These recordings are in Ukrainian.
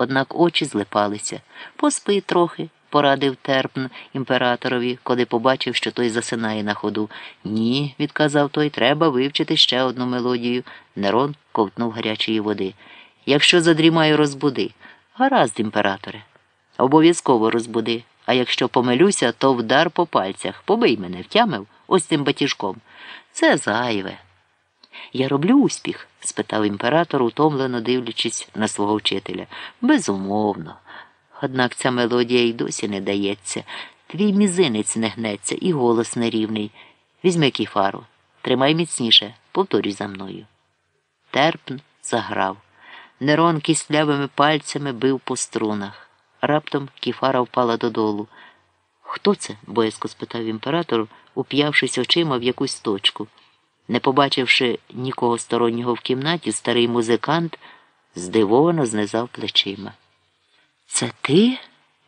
однак очі злипалися. Поспи трохи, порадив терпн імператорові, коли побачив, що той засинає на ходу. Ні, відказав той, треба вивчити ще одну мелодію. Нерон ковтнув гарячої води. Якщо задрімаю, розбуди. Гаразд, імператоре. Обов'язково розбуди. А якщо помилюся, то вдар по пальцях. Побий мене, втямив ось цим батіжком. Це зайве. Я роблю успіх? спитав імператор, утомлено дивлячись на свого вчителя. Безумовно. Однак ця мелодія й досі не дається. Твій мізинець не гнеться і голос нерівний. Візьми кіфару. Тримай міцніше, повторюй за мною. Терпн заграв. Нерон кістлявими пальцями бив по струнах. Раптом кіфара впала додолу. Хто це? боязко спитав імператор, уп'явшись очима в якусь точку. Не побачивши нікого стороннього в кімнаті, старий музикант здивовано знизав плечима. Це ти?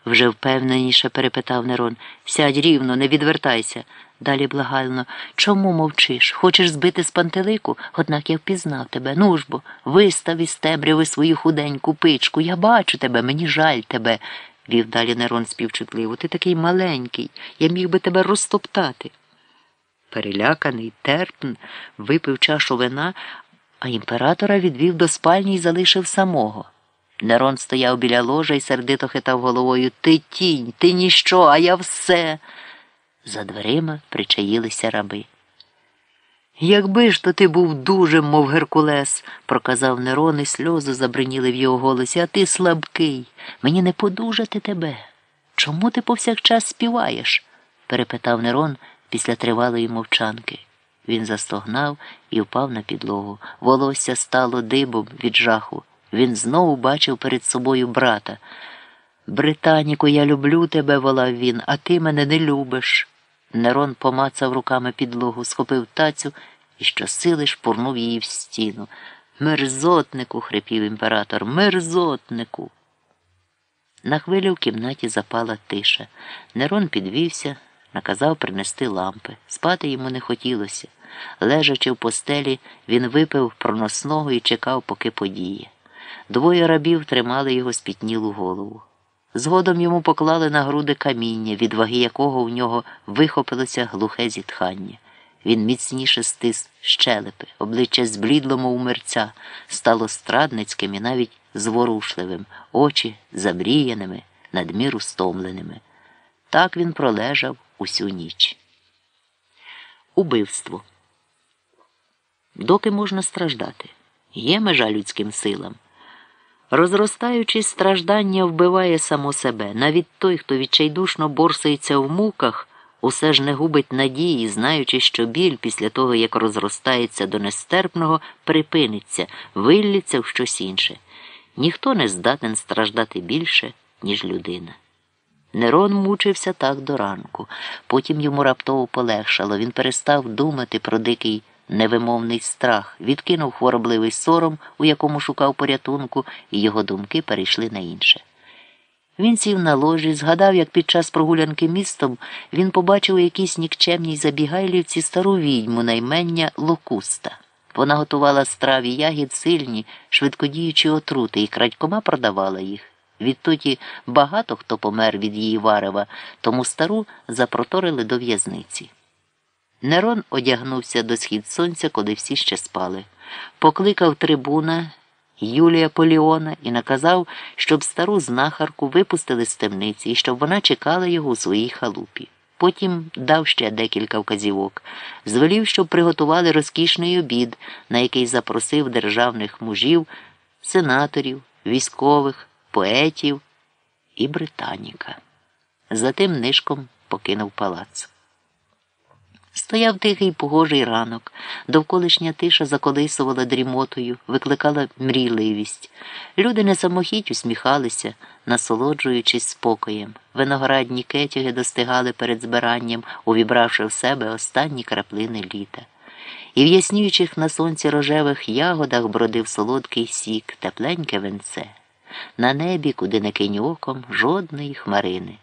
вже впевненіше перепитав Нерон. Сядь рівно, не відвертайся. Далі благально. Чому мовчиш? Хочеш збити з пантелику? Однак я впізнав тебе. Ну ж бо, вистав із темряви свою худеньку пичку. Я бачу тебе, мені жаль тебе, вів далі Нерон співчутливо. Ти такий маленький, я міг би тебе розтоптати. Переляканий терпн випив чашу вина, а імператора відвів до спальні і залишив самого. Нерон стояв біля ложа і сердито хитав головою Ти тінь, ти ніщо, а я все. За дверима причаїлися раби. Якби ж то ти був дужим, мов Геркулес, проказав Нерон, і сльози забриніли в його голосі, а ти слабкий. Мені не подужати тебе. Чому ти повсякчас співаєш? перепитав Нерон після тривалої мовчанки. Він застогнав і впав на підлогу. Волосся стало дибом від жаху. Він знову бачив перед собою брата. Британіку, я люблю тебе, волав він, а ти мене не любиш. Нерон помацав руками підлогу, схопив тацю і щосили шпурнув її в стіну. Мерзотнику, хрипів імператор, мерзотнику. На хвилю в кімнаті запала тиша. Нерон підвівся, наказав принести лампи. Спати йому не хотілося. Лежачи в постелі, він випив проносного і чекав, поки подіє. Двоє рабів тримали його спітнілу голову. Згодом йому поклали на груди каміння, від ваги якого в нього вихопилося глухе зітхання. Він міцніше стис щелепи, обличчя зблідло, мов мерця, стало страдницьким і навіть зворушливим, очі замріяними, надміру стомленими. Так він пролежав усю ніч. Убивство. Доки можна страждати? Є межа людським силам. Розростаючись, страждання вбиває само себе. Навіть той, хто відчайдушно борсається в муках, усе ж не губить надії, знаючи, що біль після того, як розростається до нестерпного, припиниться, виллється в щось інше. Ніхто не здатен страждати більше, ніж людина. Нерон мучився так до ранку, потім йому раптово полегшало, він перестав думати про дикий невимовний страх, відкинув хворобливий сором, у якому шукав порятунку, і його думки перейшли на інше. Він сів на ложі, згадав, як під час прогулянки містом він побачив у якійсь нікчемній забігайлівці стару відьму наймення Локуста. Вона готувала страві ягід сильні, швидкодіючі отрути і крадькома продавала їх. Відтоді багато хто помер від її варева, тому стару запроторили до в'язниці. Нерон одягнувся до схід сонця, коли всі ще спали. Покликав трибуна Юлія Поліона і наказав, щоб стару знахарку випустили з темниці і щоб вона чекала його у своїй халупі. Потім дав ще декілька вказівок, звелів, щоб приготували розкішний обід, на який запросив державних мужів, сенаторів, військових, поетів і британіка. Затим нишком покинув палац. Стояв тихий погожий ранок, довколишня тиша заколисувала дрімотою, викликала мрійливість. Люди не самохідь усміхалися, насолоджуючись спокоєм. Виноградні кетяги достигали перед збиранням, увібравши в себе останні краплини літа. І в яснюючих на сонці рожевих ягодах бродив солодкий сік, тепленьке венце на небі, куди не кинь оком, жодної хмарини.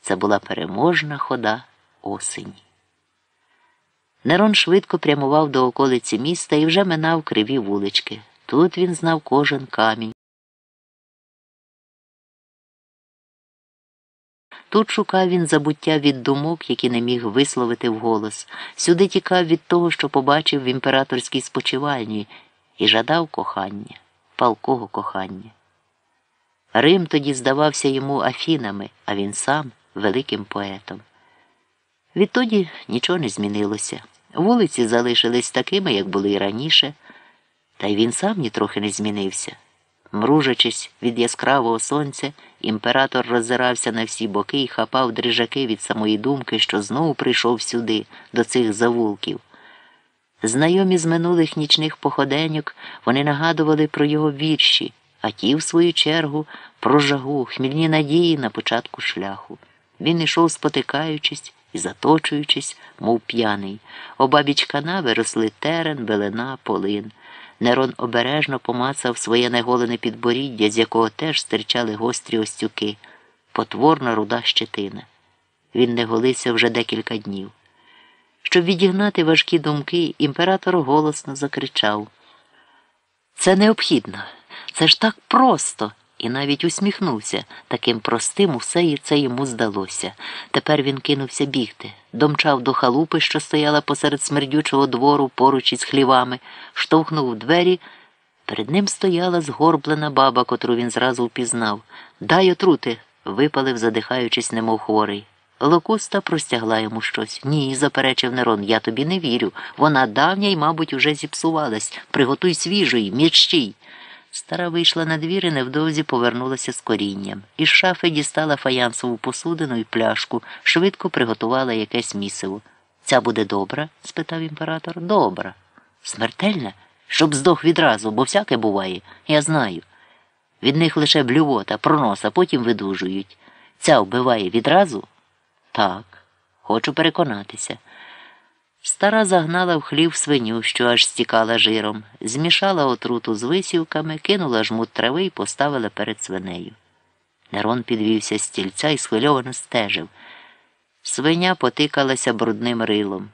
Це була переможна хода осені. Нерон швидко прямував до околиці міста і вже минав криві вулички. Тут він знав кожен камінь. Тут шукав він забуття від думок, які не міг висловити вголос, сюди тікав від того, що побачив в імператорській спочивальні, і жадав кохання, палкого кохання. Рим тоді здавався йому Афінами, а він сам великим поетом. Відтоді нічого не змінилося. Вулиці залишились такими, як були і раніше, та й він сам нітрохи не змінився. Мружачись від яскравого сонця, імператор роззирався на всі боки і хапав дрижаки від самої думки, що знову прийшов сюди, до цих завулків. Знайомі з минулих нічних походеньок, вони нагадували про його вірші, а ті, в свою чергу, про жагу, хмільні надії на початку шляху. Він ішов, спотикаючись і заточуючись, мов п'яний. Обабіч канави росли терен, белина, полин. Нерон обережно помацав своє неголене підборіддя, з якого теж стирчали гострі остюки, потворна руда щетина. Він не голився вже декілька днів. Щоб відігнати важкі думки, імператор голосно закричав Це необхідно, це ж так просто. І навіть усміхнувся. Таким простим усе і це йому здалося. Тепер він кинувся бігти, домчав до халупи, що стояла посеред смердючого двору поруч із хлівами, штовхнув двері. Перед ним стояла згорблена баба, котру він зразу впізнав. Дай отрути, випалив, задихаючись, немов хворий. Локуста простягла йому щось. Ні, заперечив Нерон, я тобі не вірю. Вона давня і, мабуть, уже зіпсувалась. Приготуй свіжої, м'яччій. Стара вийшла на двір і невдовзі повернулася з корінням. Із шафи дістала фаянсову посудину і пляшку, швидко приготувала якесь місиво. Ця буде добра? спитав імператор. Добра. Смертельна? Щоб здох відразу, бо всяке буває, я знаю. Від них лише блювота, пронос, а потім видужують. Ця вбиває відразу? Так, хочу переконатися. Стара загнала в хлів свиню, що аж стікала жиром, змішала отруту з висівками, кинула жмут трави і поставила перед свинею. Нерон підвівся з стільця і схвильовано стежив. Свиня потикалася брудним рилом.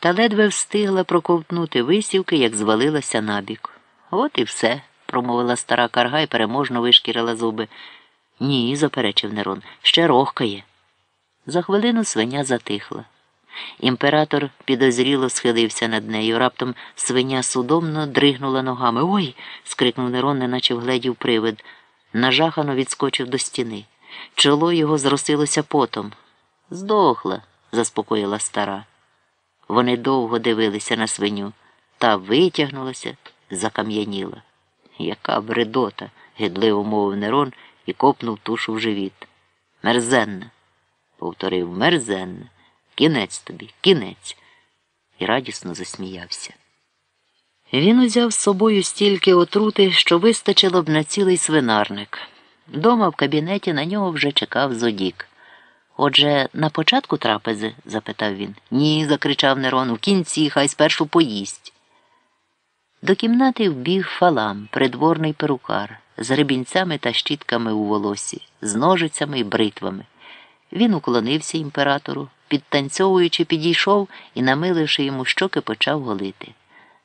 Та ледве встигла проковтнути висівки, як звалилася набік. От і все, промовила стара карга і переможно вишкірила зуби. Ні, заперечив Нерон, ще рохкає. За хвилину свиня затихла. Імператор підозріло схилився над нею. Раптом свиня судомно дригнула ногами. Ой. скрикнув Нерон, неначе вгледів привид. Нажахано відскочив до стіни. Чоло його зросилося потом. Здохла, заспокоїла стара. Вони довго дивилися на свиню та витягнулася, закам'яніла. Яка бредота, гидливо мовив Нерон і копнув тушу в живіт. Мерзенна, повторив мерзенна. Кінець тобі, кінець. І радісно засміявся. Він узяв з собою стільки отрути, що вистачило б на цілий свинарник. Дома в кабінеті на нього вже чекав Зодік. Отже, на початку трапези? запитав він. Ні, закричав Нерон, в кінці, хай спершу поїсть. До кімнати вбіг фалам, придворний перукар, з гребінцями та щітками у волосі, з ножицями і бритвами. Він уклонився імператору, підтанцьовуючи, підійшов і, намиливши йому щоки, почав голити.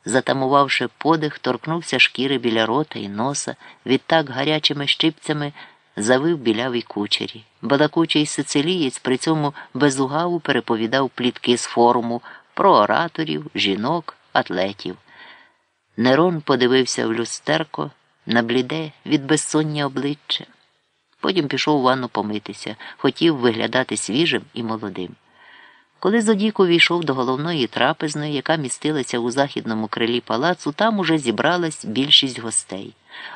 Затамувавши подих, торкнувся шкіри біля рота і носа, відтак гарячими щипцями завив білявий кучері. Балакучий сицилієць при цьому безугаву переповідав плітки з форуму про ораторів, жінок, атлетів. Нерон подивився в люстерко на бліде від безсоння обличчя. Потім пішов у ванну помитися, хотів виглядати свіжим і молодим. Коли Зодік увійшов до головної трапезної, яка містилася у західному крилі палацу, там уже зібралась більшість гостей.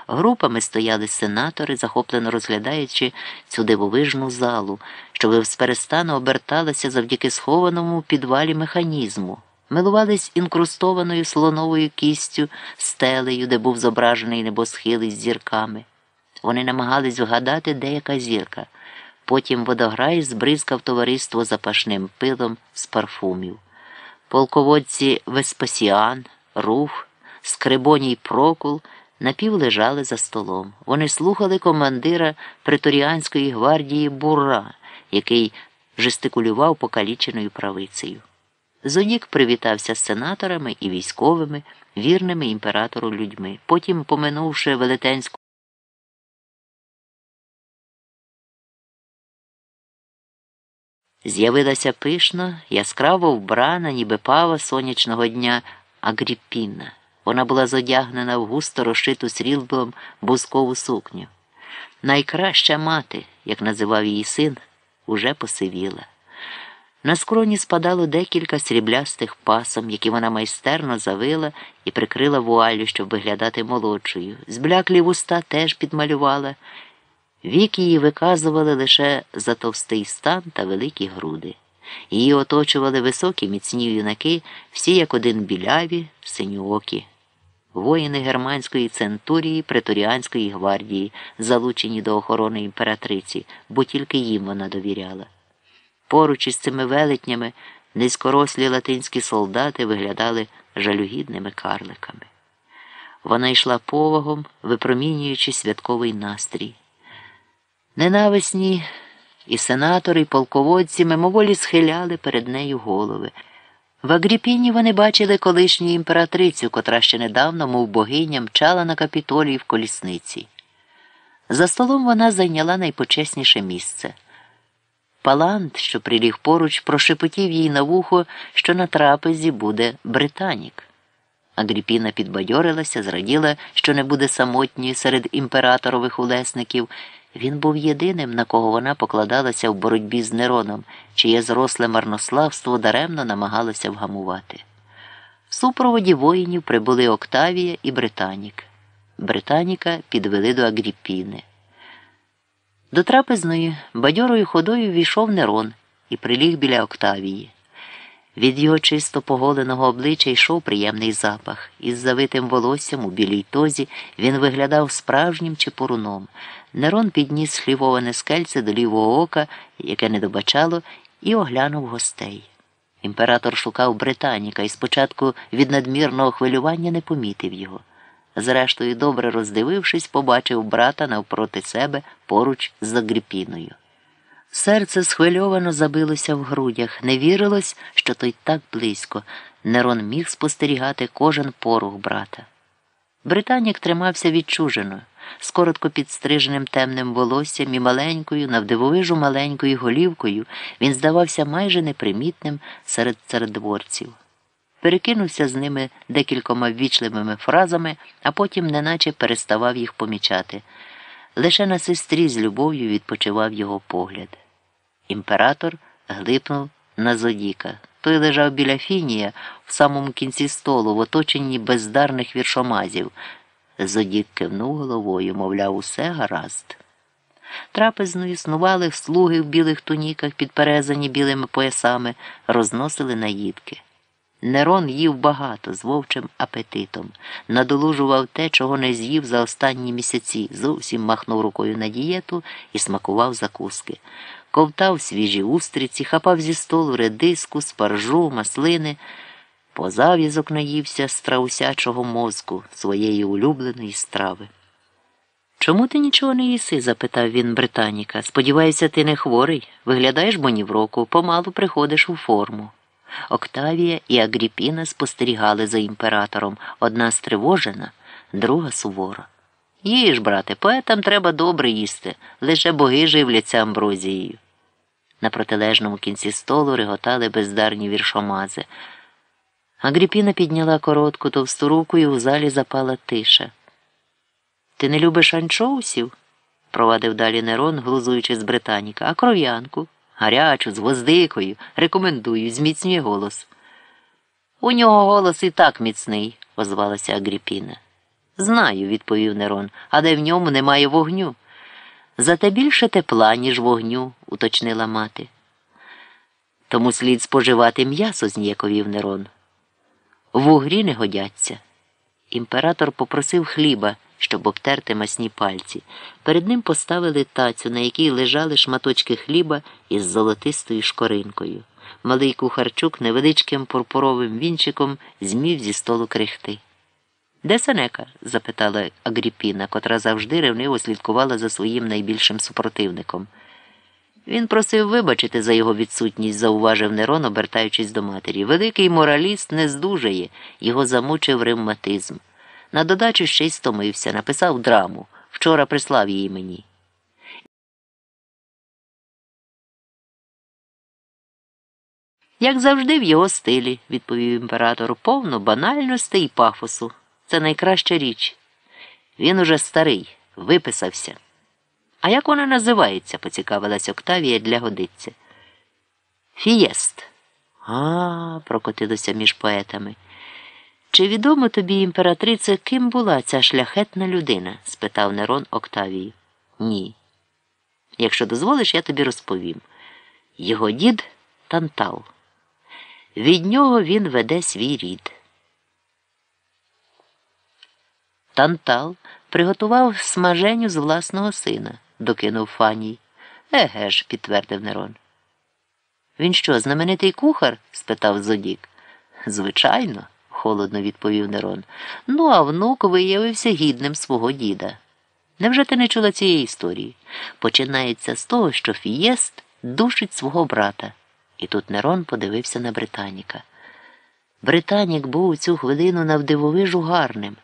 Групами стояли сенатори, захоплено розглядаючи цю дивовижну залу, що безперестану оберталася завдяки схованому підвалі механізму. Милувались інкрустованою слоновою кістю, стелею, де був зображений небосхил із зірками. Вони намагались вгадати, де яка зірка. Потім водограй збризкав товариство запашним пилом з парфумів. Полководці Веспасіан, Рух, Скрибоній Прокул напівлежали за столом. Вони слухали командира преторіанської гвардії Бура, який жестикулював покаліченою правицею. Зонік привітався з сенаторами і військовими, вірними імператору людьми. Потім, поминувши велетенську З'явилася пишно, яскраво вбрана, ніби пава сонячного дня Агріппіна. Вона була зодягнена в густо розшиту сріблом бузкову сукню. Найкраща мати, як називав її син, уже посивіла. На скроні спадало декілька сріблястих пасом, які вона майстерно завила і прикрила вуаллю, щоб виглядати молодшою. Збляклі вуста теж підмалювала. Вік її виказували лише за товстий стан та великі груди. Її оточували високі міцні юнаки, всі як один біляві, синьоокі. Воїни германської центурії преторіанської гвардії, залучені до охорони імператриці, бо тільки їм вона довіряла. Поруч із цими велетнями низькорослі латинські солдати виглядали жалюгідними карликами. Вона йшла повагом, випромінюючи святковий настрій. Ненависні і сенатори, і полководці мимоволі схиляли перед нею голови. В Агріпіні вони бачили колишню імператрицю, котра ще недавно, мов богиня, мчала на капітолії в колісниці. За столом вона зайняла найпочесніше місце. Палант, що приліг поруч, прошепотів їй на вухо, що на трапезі буде британік. Агріпіна підбадьорилася, зраділа, що не буде самотньою серед імператорових улесників. Він був єдиним, на кого вона покладалася в боротьбі з Нероном, чиє зросле марнославство даремно намагалося вгамувати. В супроводі воїнів прибули Октавія і Британік. Британіка підвели до Агріпіни. До трапезної бадьорою ходою війшов Нерон і приліг біля Октавії. Від його чисто поголеного обличчя йшов приємний запах. Із завитим волоссям у білій тозі він виглядав справжнім чепуруном. Нерон підніс шлівоване скельце до лівого ока, яке не добачало, і оглянув гостей. Імператор шукав Британіка і спочатку від надмірного хвилювання не помітив його. Зрештою, добре роздивившись, побачив брата навпроти себе поруч з Агріпіною. Серце схвильовано забилося в грудях, не вірилось, що той так близько. Нерон міг спостерігати кожен порух брата. Британік тримався відчужено, з коротко підстриженим темним волоссям і маленькою, навдивовижу маленькою голівкою, він здавався майже непримітним серед царедворців. Перекинувся з ними декількома ввічливими фразами, а потім неначе переставав їх помічати. Лише на сестрі з любов'ю відпочивав його погляд. Імператор глипнув на Зодіка. Той лежав біля фінія в самому кінці столу, в оточенні бездарних віршомазів. Зодік кивнув головою, мовляв, усе гаразд. Трапезно існували слуги в білих туніках, підперезані білими поясами, розносили наїдки. Нерон їв багато з вовчим апетитом, надолужував те, чого не з'їв за останні місяці, зовсім махнув рукою на дієту і смакував закуски, ковтав свіжі устриці, хапав зі столу редиску, спаржу, маслини, позав'язок наївся страусячого мозку своєї улюбленої страви. Чому ти нічого не їси? запитав він Британіка. Сподіваюся, ти не хворий. Виглядаєш бо в року, помалу приходиш у форму. Октавія і Агріпіна спостерігали за імператором, одна стривожена, друга сувора. Їж, брате, поетам треба добре їсти, лише боги живляться амброзією. На протилежному кінці столу реготали бездарні віршомази. Агріпіна підняла коротку товсту руку і у залі запала тиша. Ти не любиш анчоусів? провадив далі Нерон, глузуючи з Британіка, а кров'янку гарячу, з гвоздикою, рекомендую, зміцнює голос. У нього голос і так міцний, озвалася Агріпіна. Знаю, відповів Нерон, але в ньому немає вогню. Зате більше тепла, ніж вогню, уточнила мати. Тому слід споживати м'ясо, зніяковів Нерон. В угрі не годяться. Імператор попросив хліба щоб обтерти масні пальці. Перед ним поставили тацю, на якій лежали шматочки хліба із золотистою шкоринкою. Малий кухарчук невеличким пурпуровим вінчиком змів зі столу крихти. Де Сенека? запитала Агріпіна, котра завжди ревниво слідкувала за своїм найбільшим супротивником. Він просив вибачити за його відсутність, зауважив Нерон, обертаючись до матері. Великий мораліст не здужає, його замучив ревматизм. На додачу ще й стомився, написав драму. Вчора прислав її мені. Як завжди, в його стилі, відповів імператор, повно банальності і пафосу. Це найкраща річ. Він уже старий, виписався. А як вона називається? поцікавилась Октавія для годиться. Фієст. А, прокотилося між поетами. Чи відомо тобі, імператрице, ким була ця шляхетна людина? спитав Нерон Октавії. Ні. Якщо дозволиш, я тобі розповім. Його дід Тантал. Від нього він веде свій рід. Тантал приготував смаженю з власного сина, докинув Фаній. Еге ж, підтвердив Нерон. Він що, знаменитий кухар? спитав Зодік. Звичайно, холодно відповів Нерон. Ну, а внук виявився гідним свого діда. Невже ти не чула цієї історії? Починається з того, що Фієст душить свого брата. І тут Нерон подивився на Британіка. Британік був у цю хвилину навдивовижу гарним.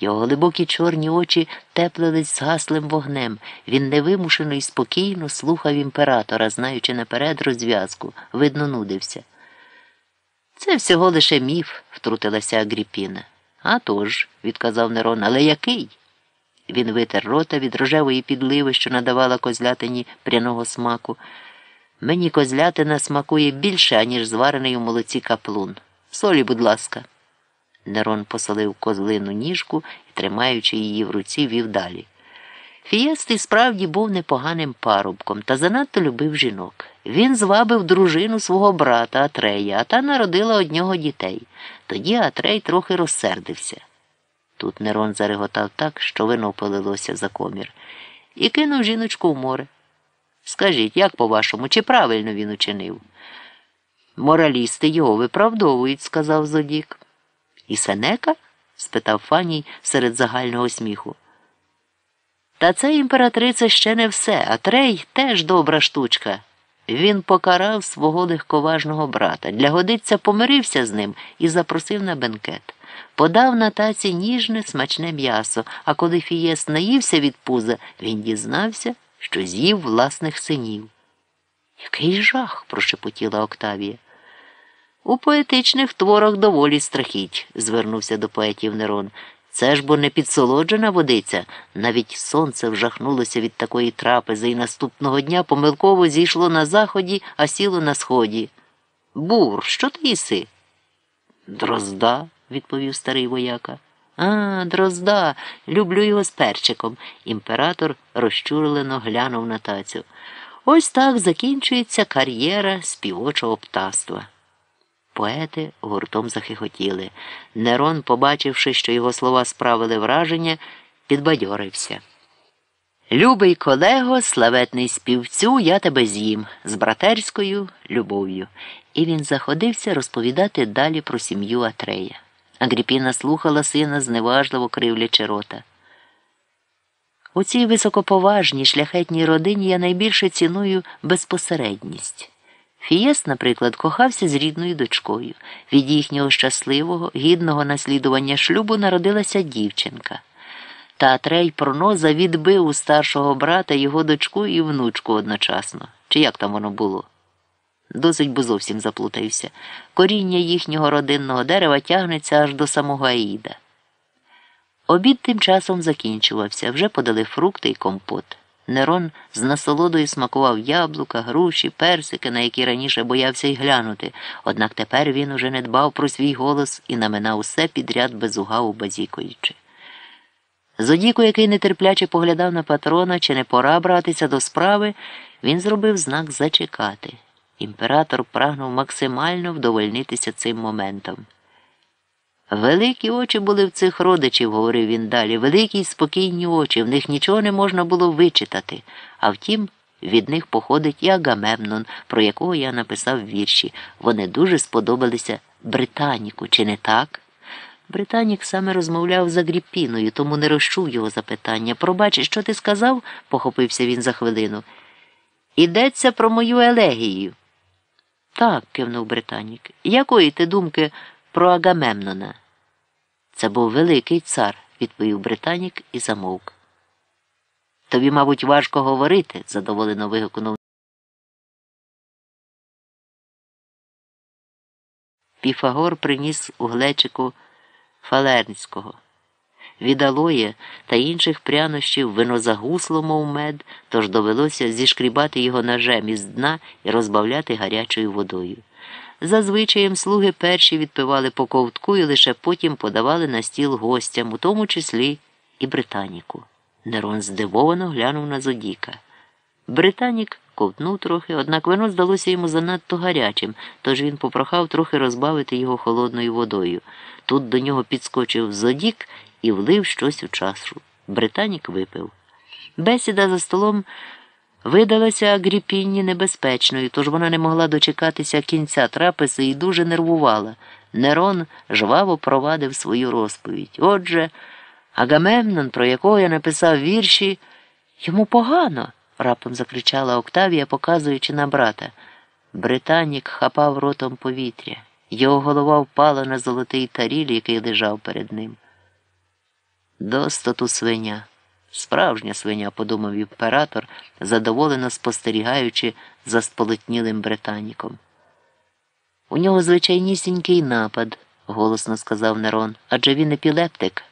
Його глибокі чорні очі теплились згаслим вогнем. Він невимушено і спокійно слухав імператора, знаючи наперед розв'язку, видно, нудився. Це всього лише міф, втрутилася Агріпіна. «А тож», – відказав Нерон, але який? Він витер рота від рожевої підливи, що надавала козлятині пряного смаку. Мені козлятина смакує більше, аніж зварений у молоці каплун. Солі, будь ласка. Нерон посолив козлину ніжку і, тримаючи її в руці, вів далі. Фієст і справді був непоганим парубком та занадто любив жінок. Він звабив дружину свого брата Атрея, а та народила одного дітей. Тоді Атрей трохи розсердився. Тут Нерон зареготав так, що вино полилося за комір, і кинув жіночку в море. Скажіть, як по-вашому, чи правильно він учинив? Моралісти його виправдовують, сказав Зодік. І Сенека? спитав Фаній серед загального сміху. Та це імператриця ще не все, а Трей теж добра штучка. Він покарав свого легковажного брата. Для годиця помирився з ним і запросив на бенкет. Подав на таці ніжне, смачне м'ясо, а коли Фієс наївся від пуза, він дізнався, що з'їв власних синів. Який жах, прошепотіла Октавія. У поетичних творах доволі страхіть, звернувся до поетів Нерон. Це ж бо не підсолоджена водиця. Навіть сонце вжахнулося від такої трапези і наступного дня помилково зійшло на заході, а сіло на сході. Бур, що ти їси? Дрозда, відповів старий вояка. А, дрозда, люблю його з перчиком. Імператор розчурлено глянув на тацю. Ось так закінчується кар'єра співочого птаства. Поети гуртом захихотіли. Нерон, побачивши, що його слова справили враження, підбадьорився. Любий колего, славетний співцю, я тебе з'їм з братерською любов'ю. І він заходився розповідати далі про сім'ю Атрея. Агріпіна слухала сина, зневажливо кривлячи рота. У цій високоповажній шляхетній родині я найбільше ціную безпосередність. Фієс, наприклад, кохався з рідною дочкою. Від їхнього щасливого, гідного наслідування шлюбу народилася дівчинка. Та Трей Проноза відбив у старшого брата його дочку і внучку одночасно. Чи як там воно було? Досить бо зовсім заплутався. Коріння їхнього родинного дерева тягнеться аж до самого Аїда. Обід тим часом закінчувався, вже подали фрукти і компот. Нерон з насолодою смакував яблука, груші, персики, на які раніше боявся й глянути, однак тепер він уже не дбав про свій голос і наминав усе підряд без угаву базікуючи. Зодіку, який нетерпляче поглядав на патрона, чи не пора братися до справи, він зробив знак зачекати. Імператор прагнув максимально вдовольнитися цим моментом. Великі очі були в цих родичів, говорив він далі, великі й спокійні очі, в них нічого не можна було вичитати. А втім, від них походить і Агамемнон, про якого я написав вірші. Вони дуже сподобалися Британіку, чи не так? Британік саме розмовляв з Агріпіною, тому не розчув його запитання. Пробач, що ти сказав? похопився він за хвилину. Ідеться про мою елегію. Так, кивнув Британік. Якої ти думки про Агамемнона? Це був великий цар, відповів Британік і замовк. Тобі, мабуть, важко говорити, задоволено вигукнув. Піфагор приніс у глечику Фалернського. Від алоє та інших прянощів вино загусло, мов мед, тож довелося зішкрібати його ножем із дна і розбавляти гарячою водою. Зазвичаєм слуги перші відпивали по ковтку і лише потім подавали на стіл гостям, у тому числі і британіку. Нерон здивовано глянув на Зодіка. Британік ковтнув трохи, однак вино здалося йому занадто гарячим, тож він попрохав трохи розбавити його холодною водою. Тут до нього підскочив Зодік і влив щось у чашу. Британік випив. Бесіда за столом видалася Агріпінні небезпечною, тож вона не могла дочекатися кінця трапези і дуже нервувала. Нерон жваво провадив свою розповідь. Отже, Агамемнон, про якого я написав вірші, йому погано, раптом закричала Октавія, показуючи на брата. Британік хапав ротом повітря. Його голова впала на золотий таріль, який лежав перед ним. Достоту свиня. Справжня свиня, подумав імператор, задоволено спостерігаючи за сполотнілим британіком. У нього звичайнісінький напад, голосно сказав Нерон, адже він епілептик.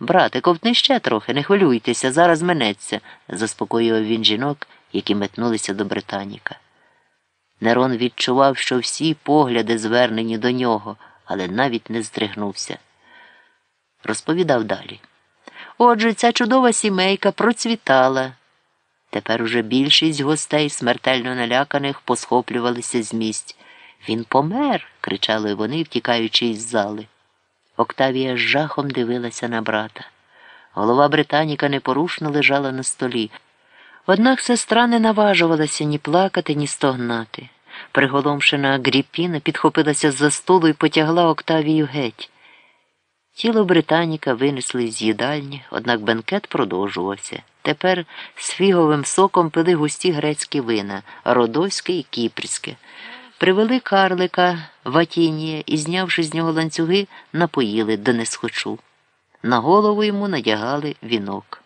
Брате, ковтни ще трохи, не хвилюйтеся, зараз минеться, заспокоював він жінок, які метнулися до Британіка. Нерон відчував, що всі погляди звернені до нього, але навіть не здригнувся. Розповідав далі. Отже, ця чудова сімейка процвітала. Тепер уже більшість гостей, смертельно наляканих, посхоплювалися з місць. Він помер, кричали вони, втікаючи із зали. Октавія з жахом дивилася на брата. Голова Британіка непорушно лежала на столі. Однак сестра не наважувалася ні плакати, ні стогнати. Приголомшена Агріпіна підхопилася з-за столу і потягла Октавію геть. Тіло Британіка винесли з їдальні, однак бенкет продовжувався. Тепер з фіговим соком пили густі грецькі вина, родоське і кіпрське. Привели карлика Ватінія і, знявши з нього ланцюги, напоїли до несхочу. На голову йому надягали вінок.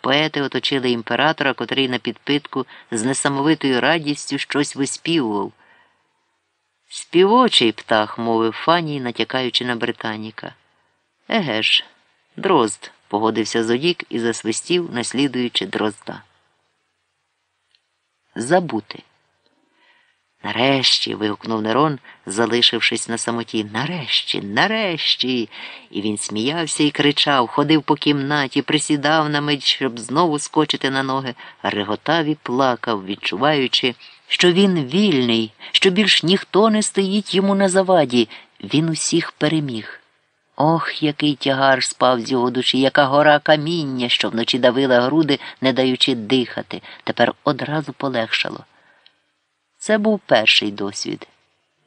Поети оточили імператора, котрий на підпитку з несамовитою радістю щось виспівував. Співочий птах, мовив Фаній, натякаючи на Британіка. Еге ж, дрозд, погодився Зодік і засвистів, наслідуючи дрозда. Забути. Нарешті. вигукнув Нерон, залишившись на самоті. Нарешті, нарешті. І він сміявся і кричав, ходив по кімнаті, присідав на мить, щоб знову скочити на ноги, реготав і плакав, відчуваючи, що він вільний, що більш ніхто не стоїть йому на заваді. Він усіх переміг. Ох, який тягар спав з його душі, яка гора каміння, що вночі давила груди, не даючи дихати, тепер одразу полегшало. Це був перший досвід.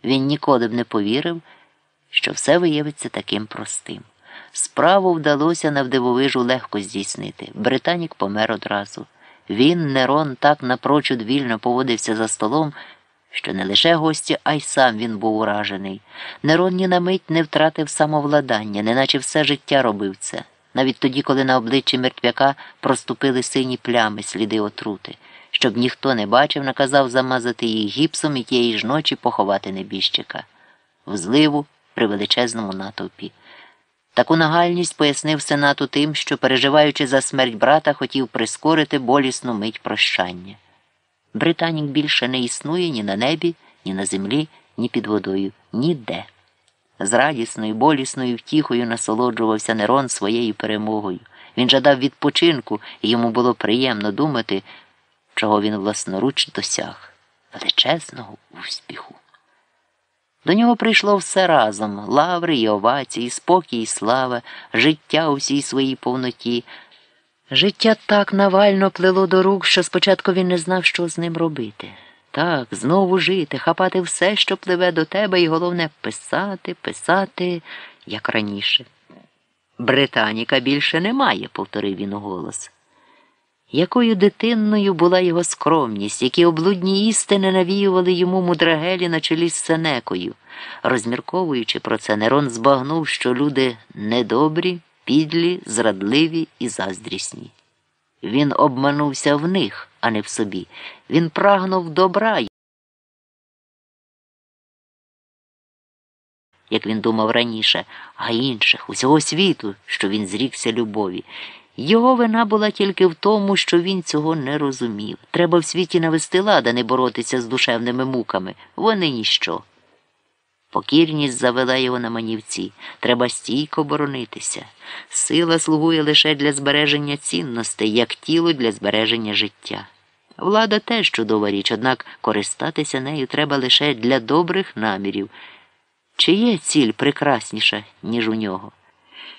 Він ніколи б не повірив, що все виявиться таким простим. Справу вдалося навдивовижу легко здійснити. Британік помер одразу. Він, Нерон, так напрочуд вільно поводився за столом, що не лише гості, а й сам він був уражений. Нерон ні на мить не втратив самовладання, неначе все життя робив це. Навіть тоді, коли на обличчі мертвяка проступили сині плями, сліди отрути. Щоб ніхто не бачив, наказав замазати їх гіпсом і тієї ж ночі поховати небіжчика. В зливу при величезному натовпі. Таку нагальність пояснив сенату тим, що, переживаючи за смерть брата, хотів прискорити болісну мить прощання. Британік більше не існує ні на небі, ні на землі, ні під водою, ніде. З радісною, болісною втіхою насолоджувався Нерон своєю перемогою. Він жадав відпочинку, і йому було приємно думати, чого він власноруч досяг величезного успіху. До нього прийшло все разом лаври і овації, спокій і слава, життя у всій своїй повноті. Життя так навально плило до рук, що спочатку він не знав, що з ним робити. Так, знову жити, хапати все, що пливе до тебе, і головне писати, писати, як раніше. Британіка більше немає, повторив він у голос. Якою дитинною була його скромність, які облудні істини навіювали йому мудрагелі на чолі з Сенекою. Розмірковуючи про це, Нерон збагнув, що люди недобрі, підлі, зрадливі і заздрісні. Він обманувся в них, а не в собі. Він прагнув добра. як він думав раніше, а інших, усього світу, що він зрікся любові. Його вина була тільки в тому, що він цього не розумів. Треба в світі навести лад, а не боротися з душевними муками. Вони ніщо. Покірність завела його на манівці. Треба стійко боронитися. Сила слугує лише для збереження цінностей, як тіло для збереження життя. Влада теж чудова річ, однак користатися нею треба лише для добрих намірів. Чи є ціль прекрасніша, ніж у нього?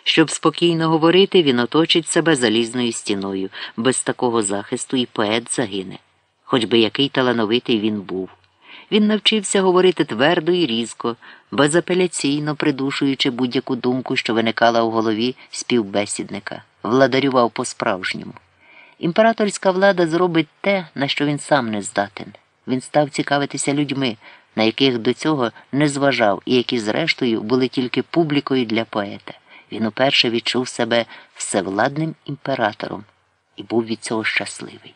Щоб спокійно говорити, він оточить себе залізною стіною. Без такого захисту і поет загине, хоч би який талановитий він був. Він навчився говорити твердо і різко, безапеляційно придушуючи будь-яку думку, що виникала в голові співбесідника, владарював по-справжньому. Імператорська влада зробить те, на що він сам не здатен. Він став цікавитися людьми, на яких до цього не зважав і які, зрештою, були тільки публікою для поета. Він уперше відчув себе всевладним імператором і був від цього щасливий.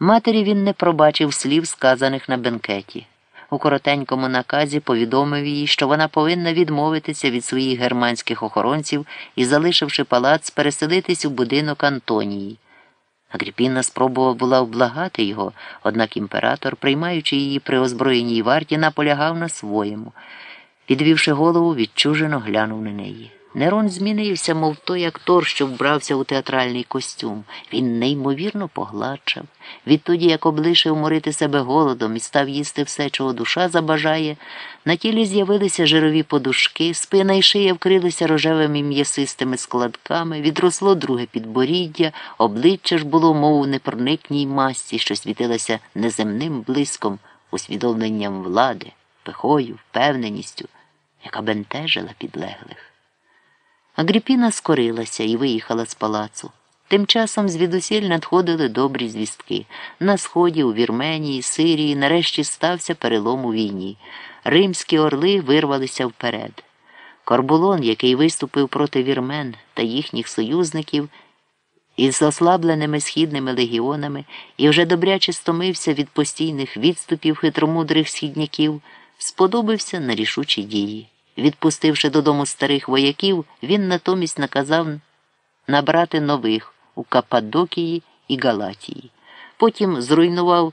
Матері він не пробачив слів, сказаних на бенкеті. У коротенькому наказі повідомив їй, що вона повинна відмовитися від своїх германських охоронців і, залишивши палац, переселитись у будинок Антонії. Агріпіна спробувала була вблагати його, однак імператор, приймаючи її при озброєній варті, наполягав на своєму. Підвівши голову, відчужено глянув на неї. Нерон змінився, мов той актор, що вбрався у театральний костюм. Він неймовірно погладшав. Відтоді, як облишив морити себе голодом і став їсти все, чого душа забажає, на тілі з'явилися жирові подушки, спина і шия вкрилися рожевими м'ясистими складками, відросло друге підборіддя, обличчя ж було, мов у непроникній масці, що світилося неземним блиском, усвідомленням влади, пихою, впевненістю, яка бентежила підлеглих. Агріпіна скорилася і виїхала з палацу. Тим часом звідусіль надходили добрі звістки. На сході, у Вірменії, Сирії, нарешті стався перелом у війні. Римські орли вирвалися вперед. Корбулон, який виступив проти вірмен та їхніх союзників, із ослабленими східними легіонами і вже добряче стомився від постійних відступів хитромудрих східняків, сподобався на рішучі дії. Відпустивши додому старих вояків, він натомість наказав набрати нових у Каппадокії і Галатії. Потім зруйнував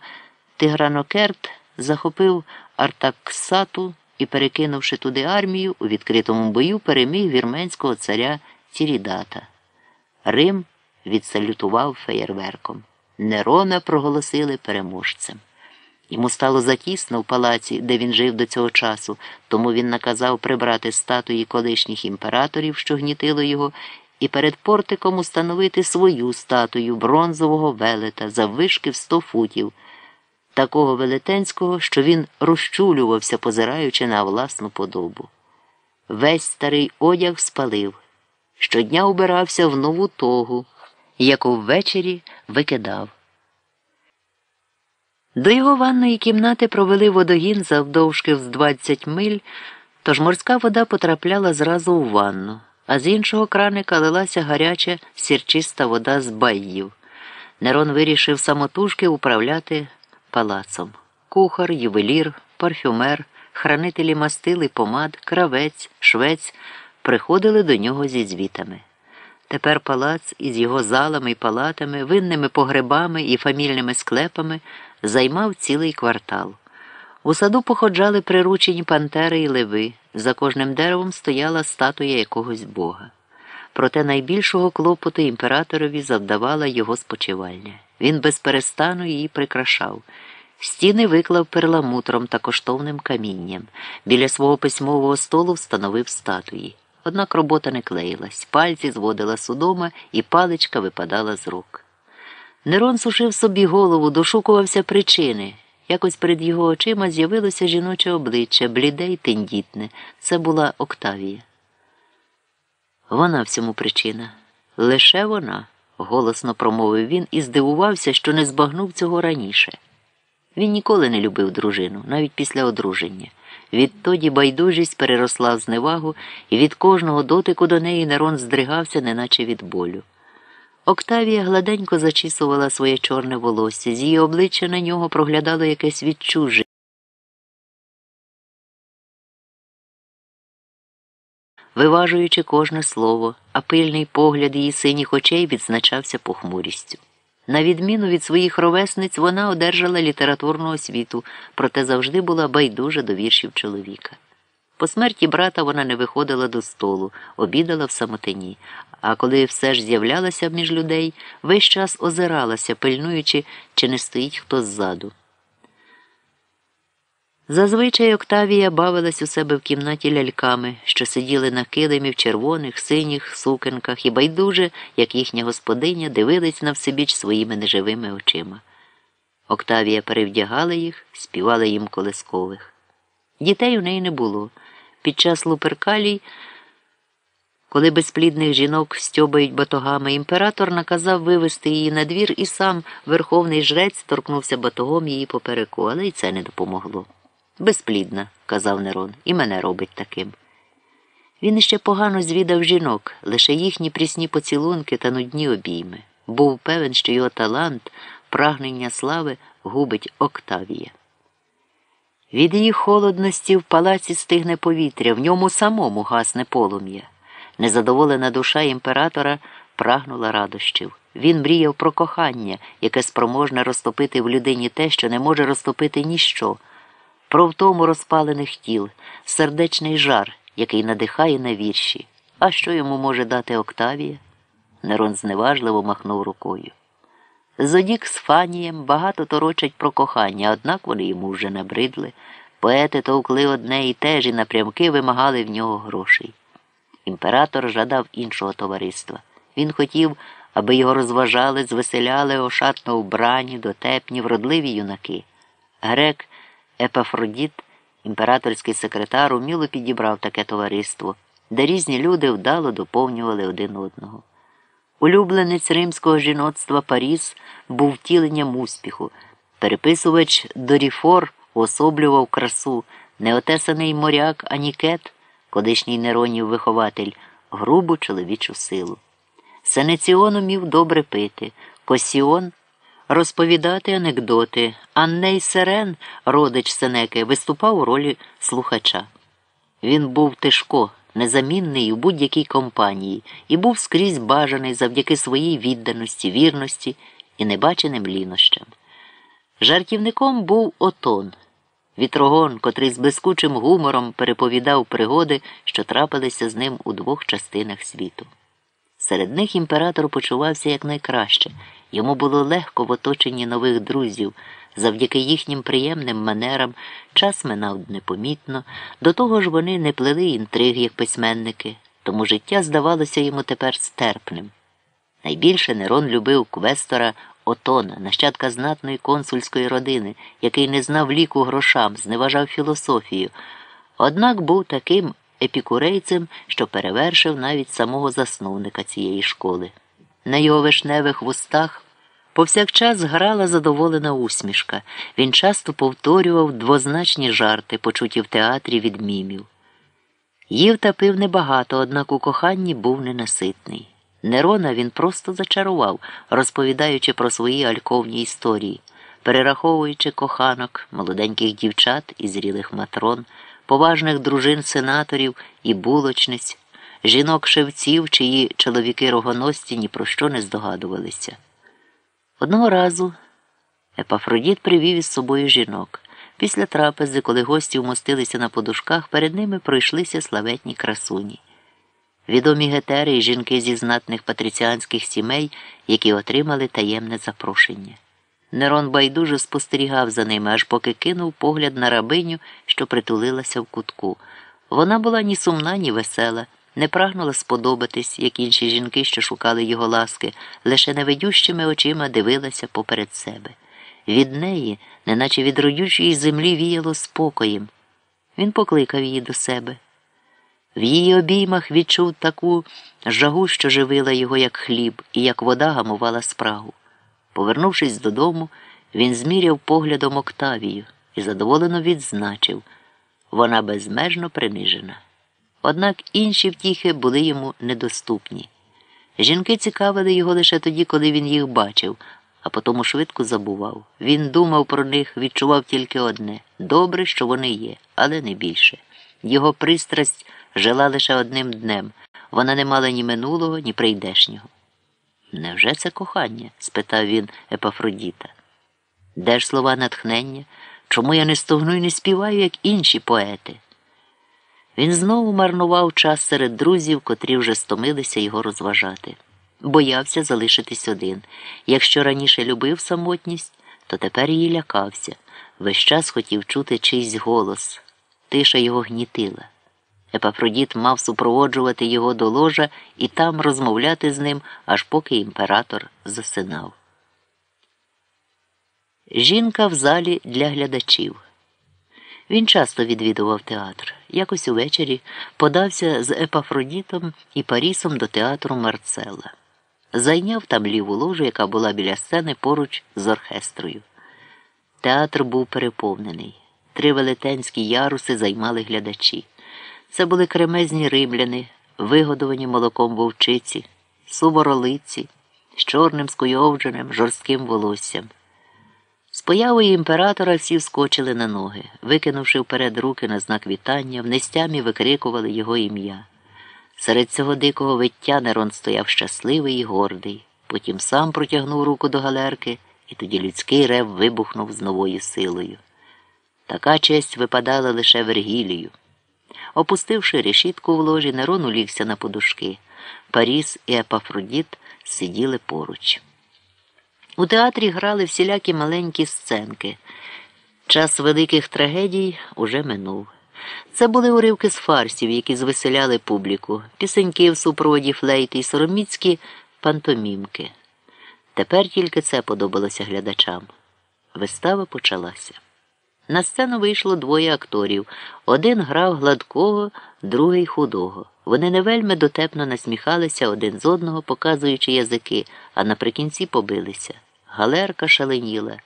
Тигранокерт, захопив Артаксату і, перекинувши туди армію, у відкритому бою переміг вірменського царя Тірідата. Рим відсалютував феєрверком. Нерона проголосили переможцем. Йому стало затісно в палаці, де він жив до цього часу, тому він наказав прибрати статуї колишніх імператорів, що гнітило його, і перед портиком установити свою статую бронзового велета заввишки в сто футів, такого велетенського, що він розчулювався, позираючи на власну подобу. Весь старий одяг спалив. Щодня убирався в нову тогу, яку ввечері викидав. До його ванної кімнати провели водогін завдовжки з 20 миль, тож морська вода потрапляла зразу у ванну, а з іншого краника лилася гаряча сірчиста вода з баїв. Нерон вирішив самотужки управляти палацом. Кухар, ювелір, парфюмер, хранителі мастили помад, кравець, швець приходили до нього зі звітами. Тепер палац із його залами і палатами, винними погребами і фамільними склепами займав цілий квартал. У саду походжали приручені пантери і леви, за кожним деревом стояла статуя якогось бога. Проте найбільшого клопоту імператорові завдавала його спочивальня. Він безперестану її прикрашав. Стіни виклав перламутром та коштовним камінням. Біля свого письмового столу встановив статуї. Однак робота не клеїлась, пальці зводила судома, і паличка випадала з рук. Нерон сушив собі голову, дошукувався причини. Якось перед його очима з'явилося жіноче обличчя, бліде й тендітне. Це була Октавія. Вона всьому причина. Лише вона, голосно промовив він і здивувався, що не збагнув цього раніше. Він ніколи не любив дружину, навіть після одруження. Відтоді байдужість переросла в зневагу, і від кожного дотику до неї Нерон здригався, неначе від болю. Октавія гладенько зачісувала своє чорне волосся, з її обличчя на нього проглядало якесь відчуження. виважуючи кожне слово, а пильний погляд її синіх очей відзначався похмурістю. На відміну від своїх ровесниць, вона одержала літературну освіту, проте завжди була байдужа до віршів чоловіка. По смерті брата вона не виходила до столу, обідала в самотині, а коли все ж з'являлася між людей, весь час озиралася, пильнуючи, чи не стоїть хто ззаду. Зазвичай Октавія бавилась у себе в кімнаті ляльками, що сиділи на килимі в червоних, синіх сукенках і байдуже, як їхня господиня, дивились на всебіч своїми неживими очима. Октавія перевдягала їх, співала їм колискових. Дітей у неї не було. Під час луперкалій, коли безплідних жінок стьобають батогами, імператор наказав вивести її на двір і сам верховний жрець торкнувся батогом її попереку, але й це не допомогло. Безплідна, казав Нерон, і мене робить таким. Він іще погано звідав жінок, лише їхні прісні поцілунки та нудні обійми. Був певен, що його талант, прагнення слави губить Октавія. Від її холодності в палаці стигне повітря, в ньому самому гасне полум'я. Незадоволена душа імператора прагнула радощів. Він мріяв про кохання, яке спроможне розтопити в людині те, що не може розтопити ніщо, про втому розпалених тіл, сердечний жар, який надихає на вірші. А що йому може дати Октавія? Нерон зневажливо махнув рукою. Зодік з Фанієм багато торочать про кохання, однак вони йому вже набридли. Поети товкли одне і те ж і напрямки вимагали в нього грошей. Імператор жадав іншого товариства. Він хотів, аби його розважали, звеселяли ошатно вбрані, дотепні, вродливі юнаки. Грек Епафродіт, імператорський секретар, уміло підібрав таке товариство, де різні люди вдало доповнювали один одного. Улюбленець римського жіноцтва Паріс був втіленням успіху. Переписувач Доріфор уособлював красу, неотесаний моряк Анікет, колишній Неронів вихователь, грубу чоловічу силу. Сенеціон умів добре пити, Косіон розповідати анекдоти, Анней Серен, родич Сенеки, виступав у ролі слухача. Він був тишко незамінний у будь-якій компанії і був скрізь бажаний завдяки своїй відданості, вірності і небаченим лінощам. Жартівником був Отон, вітрогон, котрий з блискучим гумором переповідав пригоди, що трапилися з ним у двох частинах світу. Серед них імператор почувався якнайкраще, йому було легко в оточенні нових друзів. Завдяки їхнім приємним манерам час минав непомітно, до того ж вони не плели інтриг, як письменники, тому життя здавалося йому тепер стерпним. Найбільше Нерон любив квестора Отона, нащадка знатної консульської родини, який не знав ліку грошам, зневажав філософію, однак був таким епікурейцем, що перевершив навіть самого засновника цієї школи. На його вишневих вустах Повсякчас грала задоволена усмішка. Він часто повторював двозначні жарти, почуті в театрі від мімів. Їв та пив небагато, однак у коханні був ненаситний. Нерона він просто зачарував, розповідаючи про свої альковні історії, перераховуючи коханок, молоденьких дівчат і зрілих матрон, поважних дружин сенаторів і булочниць, жінок шевців, чиї чоловіки рогоності ні про що не здогадувалися. Одного разу Епафродіт привів із собою жінок. Після трапези, коли гості вмостилися на подушках, перед ними пройшлися славетні красуні. Відомі гетери і жінки зі знатних патриціанських сімей, які отримали таємне запрошення. Нерон байдуже спостерігав за ними, аж поки кинув погляд на рабиню, що притулилася в кутку. Вона була ні сумна, ні весела не прагнула сподобатись, як інші жінки, що шукали його ласки, лише невидющими очима дивилася поперед себе. Від неї, неначе від родючої землі, віяло спокоєм. Він покликав її до себе. В її обіймах відчув таку жагу, що живила його, як хліб, і як вода гамувала спрагу. Повернувшись додому, він зміряв поглядом Октавію і задоволено відзначив вона безмежно принижена. Однак інші втіхи були йому недоступні. Жінки цікавили його лише тоді, коли він їх бачив, а потому швидко забував. Він думав про них, відчував тільки одне добре, що вони є, але не більше. Його пристрасть жила лише одним днем. Вона не мала ні минулого, ні прийдешнього. Невже це кохання? спитав він Епафродіта. Де ж слова натхнення? Чому я не стогну і не співаю, як інші поети? Він знову марнував час серед друзів, котрі вже стомилися його розважати. Боявся залишитись один. Якщо раніше любив самотність, то тепер її лякався. Весь час хотів чути чийсь голос. Тиша його гнітила. Епафродіт мав супроводжувати його до ложа і там розмовляти з ним, аж поки імператор засинав. Жінка в залі для глядачів. Він часто відвідував театр. Якось увечері подався з Епафродітом і Парісом до театру Марцела. Зайняв там ліву ложу, яка була біля сцени поруч з оркестрою. Театр був переповнений. Три велетенські яруси займали глядачі. Це були кремезні римляни, вигодовані молоком вовчиці, суворолиці, з чорним скуйовдженим жорстким волоссям. З появою імператора всі вскочили на ноги, викинувши вперед руки на знак вітання, в нестямі викрикували його ім'я. Серед цього дикого виття Нерон стояв щасливий і гордий, потім сам протягнув руку до галерки, і тоді людський рев вибухнув з новою силою. Така честь випадала лише Вергілію. Опустивши решітку в ложі, Нерон улігся на подушки. Паріс і Епафродіт сиділи поруч. У театрі грали всілякі маленькі сценки. Час великих трагедій уже минув. Це були уривки з фарсів, які звеселяли публіку, пісеньки в супроводі флейти і сороміцькі пантомімки. Тепер тільки це подобалося глядачам. Вистава почалася. На сцену вийшло двоє акторів. Один грав гладкого, другий худого. Вони не вельми дотепно насміхалися один з одного, показуючи язики, а наприкінці побилися. Галерка шаленіла,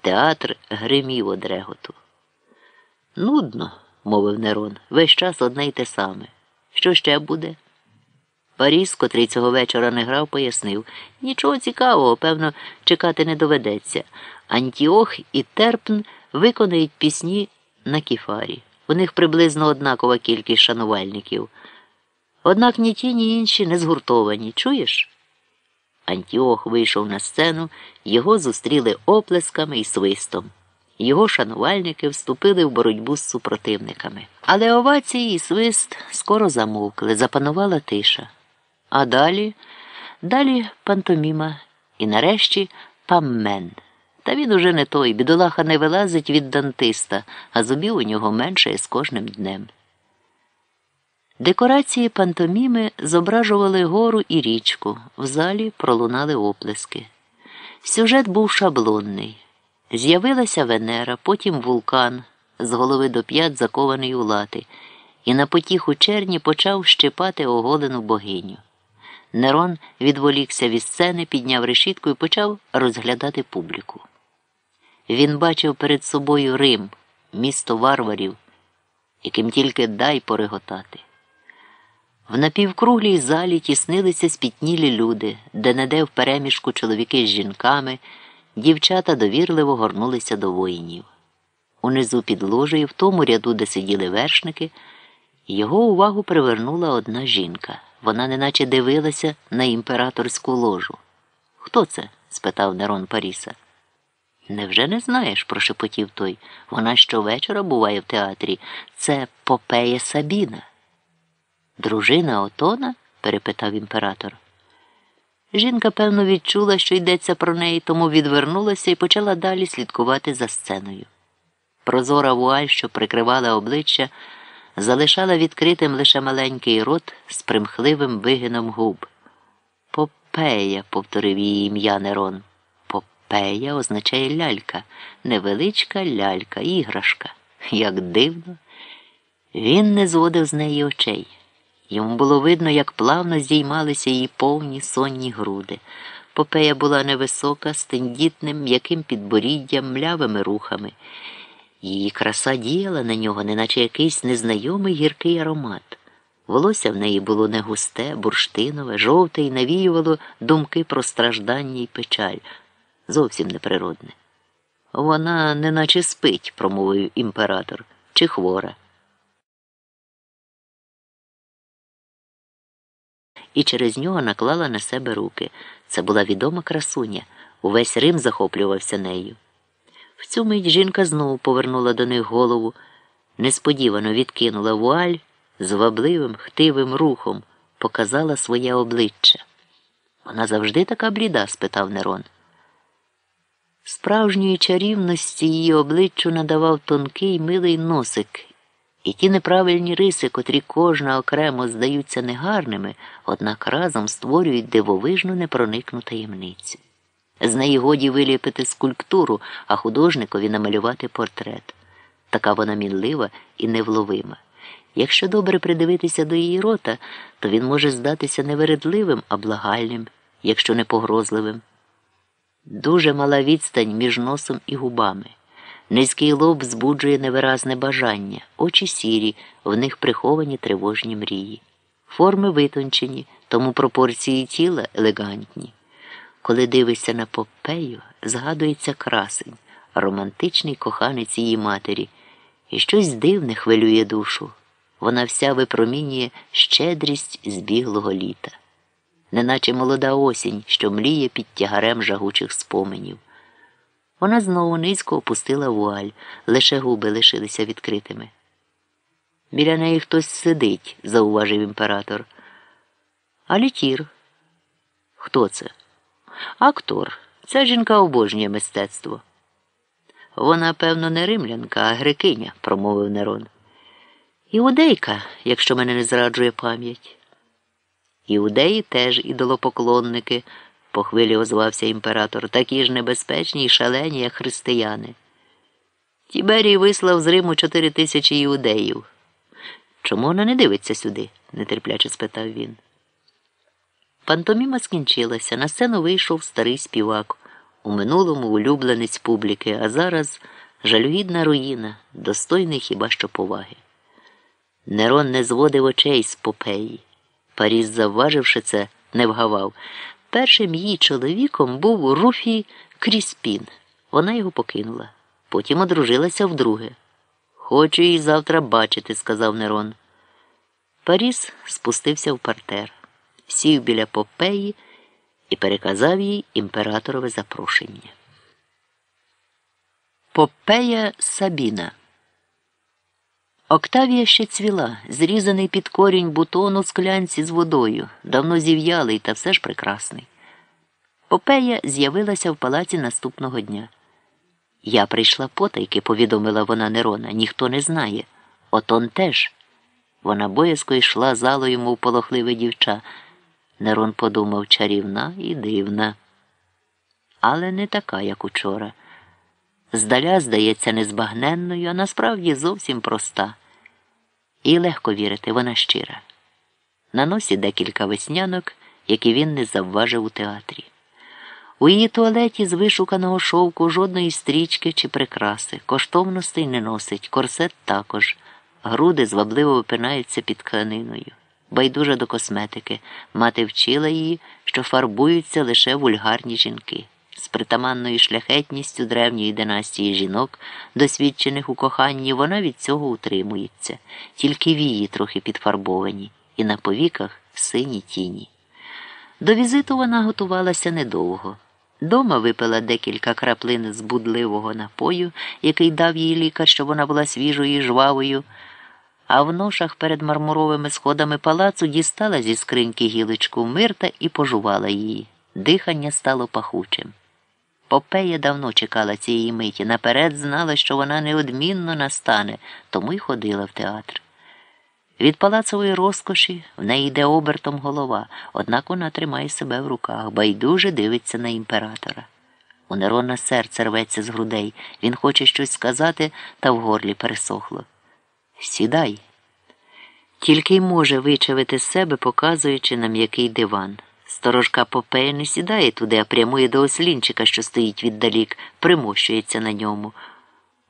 театр гримів од реготу. Нудно, мовив Нерон, весь час одне й те саме. Що ще буде? Паріс, котрий цього вечора не грав, пояснив нічого цікавого, певно, чекати не доведеться. Антіох і Терпн виконають пісні на кіфарі. У них приблизно однакова кількість шанувальників. Однак ні ті, ні інші не згуртовані. Чуєш? Антіох вийшов на сцену, його зустріли оплесками і свистом. Його шанувальники вступили в боротьбу з супротивниками. Але овації і свист скоро замовкли, запанувала тиша. А далі, далі пантоміма і нарешті паммен. Та він уже не той, бідолаха не вилазить від дантиста, а зубів у нього менше з кожним днем. Декорації пантоміми зображували гору і річку, в залі пролунали оплески. Сюжет був шаблонний. З'явилася Венера, потім вулкан, з голови до п'ят закований у лати, і на потіху черні почав щипати оголену богиню. Нерон відволікся від сцени, підняв решітку і почав розглядати публіку. Він бачив перед собою Рим, місто варварів, яким тільки дай пореготати. В напівкруглій залі тіснилися спітнілі люди, де неде в переміжку чоловіки з жінками, дівчата довірливо горнулися до воїнів. Унизу під ложею, в тому ряду, де сиділи вершники, його увагу привернула одна жінка. Вона неначе дивилася на імператорську ложу. Хто це? спитав Нерон Паріса. Невже не знаєш? прошепотів той. Вона щовечора буває в театрі. Це Попея Сабіна. Дружина Отона? перепитав імператор. Жінка, певно, відчула, що йдеться про неї, тому відвернулася і почала далі слідкувати за сценою. Прозора вуаль, що прикривала обличчя, залишала відкритим лише маленький рот з примхливим вигином губ. Попея, повторив її ім'я Нерон. Попея означає лялька, невеличка лялька, іграшка. Як дивно. Він не зводив з неї очей. Йому було видно, як плавно здіймалися її повні сонні груди. Попея була невисока, з тендітним, м'яким підборіддям, млявими рухами. Її краса діяла на нього, неначе якийсь незнайомий гіркий аромат. Волосся в неї було не густе, бурштинове, жовте і навіювало думки про страждання й печаль, зовсім неприродне. Вона неначе спить, промовив імператор, чи хвора. і через нього наклала на себе руки. Це була відома красуня. Увесь Рим захоплювався нею. В цю мить жінка знову повернула до них голову, несподівано відкинула вуаль з вабливим, хтивим рухом, показала своє обличчя. Вона завжди така бліда? спитав Нерон. Справжньої чарівності її обличчю надавав тонкий милий носик, і ті неправильні риси, котрі кожна окремо здаються негарними, однак разом створюють дивовижну непроникну таємницю. З неї годі виліпити скульптуру, а художникові намалювати портрет. Така вона мінлива і невловима. Якщо добре придивитися до її рота, то він може здатися не вередливим, а благальним, якщо не погрозливим. Дуже мала відстань між носом і губами. Низький лоб збуджує невиразне бажання, очі сірі, в них приховані тривожні мрії. Форми витончені, тому пропорції тіла елегантні. Коли дивишся на Попею, згадується красень, романтичний коханець її матері, і щось дивне хвилює душу. Вона вся випромінює щедрість збіглого літа, неначе молода осінь, що мліє під тягарем жагучих споменів. Вона знову низько опустила вуаль, лише губи лишилися відкритими. Біля неї хтось сидить, зауважив імператор. А літір. Хто це? Актор. Ця жінка обожнює мистецтво. Вона, певно, не римлянка, а грекиня, промовив Нерон. Іудейка, якщо мене не зраджує пам'ять. Іудеї теж ідолопоклонники, по хвилі озвався імператор, такі ж небезпечні й шалені, як християни. Тіберій вислав з Риму чотири тисячі іудеїв. Чому вона не дивиться сюди? нетерпляче спитав він. Пантоміма скінчилася, на сцену вийшов старий співак, у минулому улюбленець публіки, а зараз жалюгідна руїна, достойний хіба що поваги. Нерон не зводив очей з попеї. Паріс, завваживши це, не вгавав. Першим її чоловіком був Руфій Кріспін. Вона його покинула. Потім одружилася вдруге. Хочу її завтра бачити, сказав Нерон. Паріс спустився в партер, сів біля Попеї і переказав їй імператорове запрошення. Попея Сабіна. Октавія ще цвіла, зрізаний під корінь бутону склянці з водою, давно зів'ялий та все ж прекрасний. Попея з'явилася в палаці наступного дня. Я прийшла потайки, повідомила вона Нерона, ніхто не знає. Отон теж. Вона боязко йшла залою, мов полохливе дівча. Нерон подумав чарівна і дивна, але не така, як учора. Здаля, здається, незбагненною, а насправді зовсім проста. І легко вірити, вона щира. На носі декілька веснянок, які він не завважив у театрі. У її туалеті з вишуканого шовку жодної стрічки чи прикраси, коштовностей не носить, корсет також, груди звабливо випинаються під тканиною. Байдужа до косметики, мати вчила її, що фарбуються лише вульгарні жінки. З притаманною шляхетністю древньої династії жінок, досвідчених у коханні, вона від цього утримується, тільки вії трохи підфарбовані, і на повіках сині тіні. До візиту вона готувалася недовго. Дома випила декілька краплин з будливого напою, який дав їй лікар, щоб вона була свіжою і жвавою, а в ношах перед мармуровими сходами палацу дістала зі скриньки гілочку мирта і пожувала її. Дихання стало пахучим. Попея давно чекала цієї миті, наперед знала, що вона неодмінно настане, тому й ходила в театр. Від палацової розкоші в неї йде обертом голова, однак вона тримає себе в руках, байдуже дивиться на імператора. У Нерона серце рветься з грудей. Він хоче щось сказати, та в горлі пересохло. Сідай. Тільки й може вичавити з себе, показуючи на м'який диван. Сторожка Попея не сідає туди, а прямує до ослінчика, що стоїть віддалік, примощується на ньому.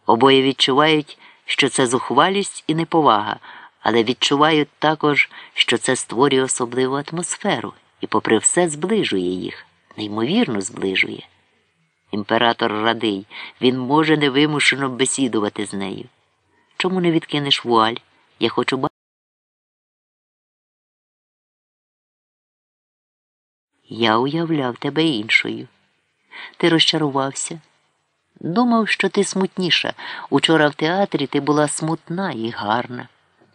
Обоє відчувають, що це зухвалість і неповага але відчувають також, що це створює особливу атмосферу і, попри все, зближує їх, неймовірно зближує. Імператор радий, він може невимушено бесідувати з нею. Чому не відкинеш вуаль? Я хочу. Я уявляв тебе іншою. Ти розчарувався. Думав, що ти смутніша. Учора в театрі ти була смутна і гарна.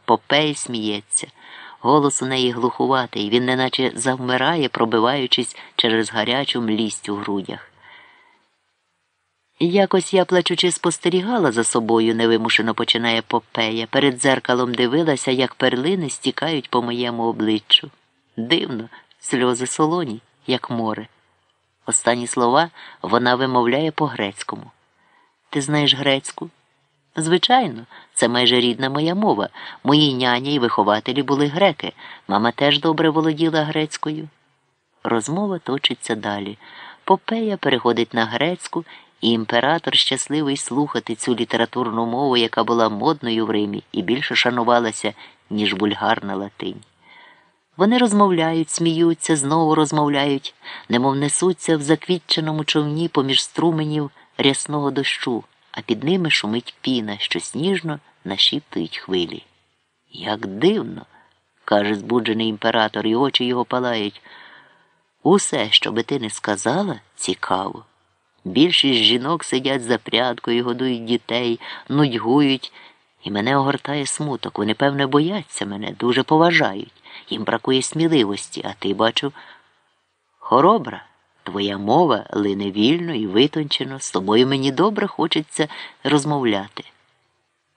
Попей сміється. Голос у неї глухуватий, він неначе завмирає, пробиваючись через гарячу млість у грудях. Якось я, плачучи, спостерігала за собою, невимушено починає Попея. Перед дзеркалом дивилася, як перлини стікають по моєму обличчю. Дивно, сльози солоні, як море. Останні слова вона вимовляє по-грецькому. Ти знаєш грецьку? Звичайно, це майже рідна моя мова. Мої няня і вихователі були греки. Мама теж добре володіла грецькою. Розмова точиться далі. Попея переходить на грецьку, і імператор щасливий слухати цю літературну мову, яка була модною в Римі і більше шанувалася, ніж вульгарна латинь. Вони розмовляють, сміються, знову розмовляють, немов несуться в заквітченому човні поміж струменів рясного дощу, а під ними шумить піна, що сніжно нашіптують хвилі. Як дивно, каже збуджений імператор, і очі його палають. Усе, що би ти не сказала, цікаво. Більшість жінок сидять за прядкою, годують дітей, нудьгують, і мене огортає смуток. Вони, певне, бояться мене, дуже поважають. Їм бракує сміливості, а ти бачу, хоробра. Твоя мова лине вільно і витончено, з тобою мені добре хочеться розмовляти.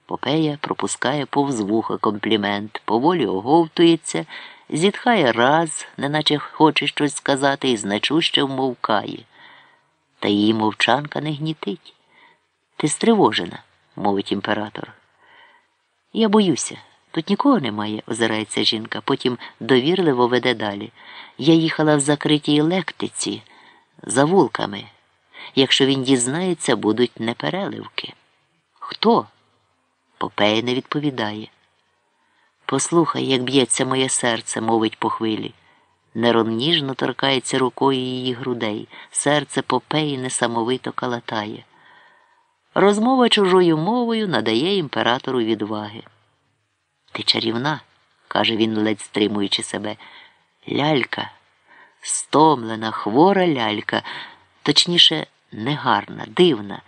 Попея пропускає повз вуха комплімент, поволі оговтується, зітхає раз, неначе хоче щось сказати, і значуще вмовкає. Та її мовчанка не гнітить. Ти стривожена, мовить імператор. Я боюся. Тут нікого немає, озирається жінка, потім довірливо веде далі. Я їхала в закритій лектиці за вулками. Якщо він дізнається, будуть непереливки. Хто? Попея не відповідає. Послухай, як б'ється моє серце, мовить по хвилі. Нерон ніжно торкається рукою її грудей, серце Попеї несамовито калатає. Розмова чужою мовою надає імператору відваги. Ти чарівна, каже він, ледь стримуючи себе. Лялька, стомлена, хвора лялька, точніше, негарна, дивна.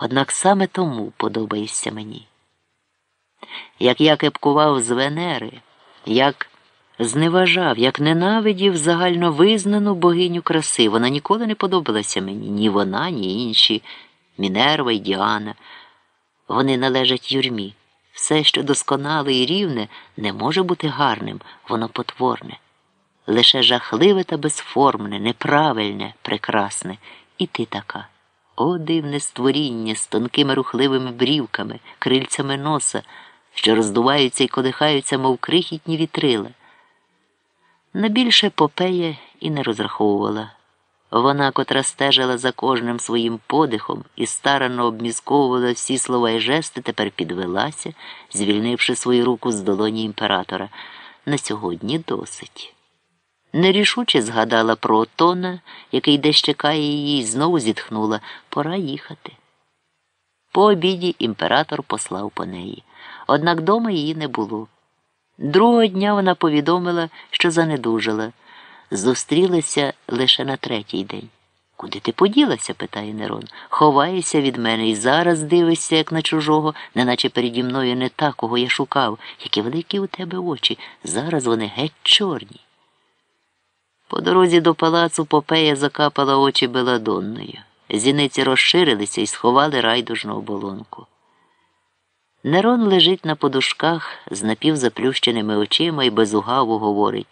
Однак саме тому подобаєшся мені. Як я кепкував з Венери, як зневажав, як ненавидів загальновизнану богиню краси, вона ніколи не подобалася мені, ні вона, ні інші, Мінерва й Діана. Вони належать юрмі. Все, що досконале і рівне, не може бути гарним, воно потворне. Лише жахливе та безформне, неправильне, прекрасне. І ти така. О, дивне створіння з тонкими рухливими брівками, крильцями носа, що роздуваються і колихаються, мов крихітні вітрила. На більше попея і не розраховувала. Вона, котра стежила за кожним своїм подихом і старанно обмізковувала всі слова і жести, тепер підвелася, звільнивши свою руку з долоні імператора. На сьогодні досить. Нерішуче згадала про Отона, який десь чекає її, і знову зітхнула пора їхати. По обіді імператор послав по неї, однак дома її не було. Другого дня вона повідомила, що занедужала. Зустрілися лише на третій день. Куди ти поділася? питає Нерон. Ховаєшся від мене і зараз дивишся, як на чужого, неначе переді мною не та, кого я шукав, які великі у тебе очі. Зараз вони геть чорні. По дорозі до палацу Попея закапала очі беладонною. Зіниці розширилися і сховали райдужну оболонку. Нерон лежить на подушках з напівзаплющеними очима і безугаво говорить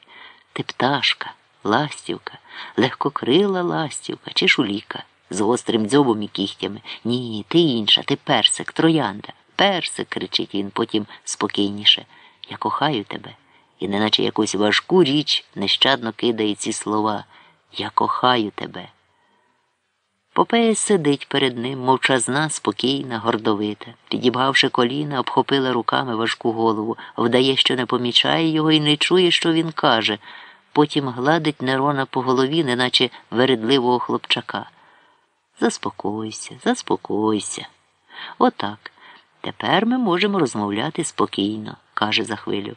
Ти пташка, ластівка, легкокрила ластівка чи шуліка з гострим дзьобом і кігтями. Ні, ти інша, ти персик, троянда. Персик, кричить він потім спокійніше. Я кохаю тебе. І неначе якусь важку річ нещадно кидає ці слова Я кохаю тебе. Попея сидить перед ним, мовчазна, спокійна, гордовита, підібгавши коліна, обхопила руками важку голову, вдає, що не помічає його і не чує, що він каже. Потім гладить Нерона по голові, неначе вередливого хлопчака. Заспокойся, заспокойся. Отак. Тепер ми можемо розмовляти спокійно, каже за хвилю.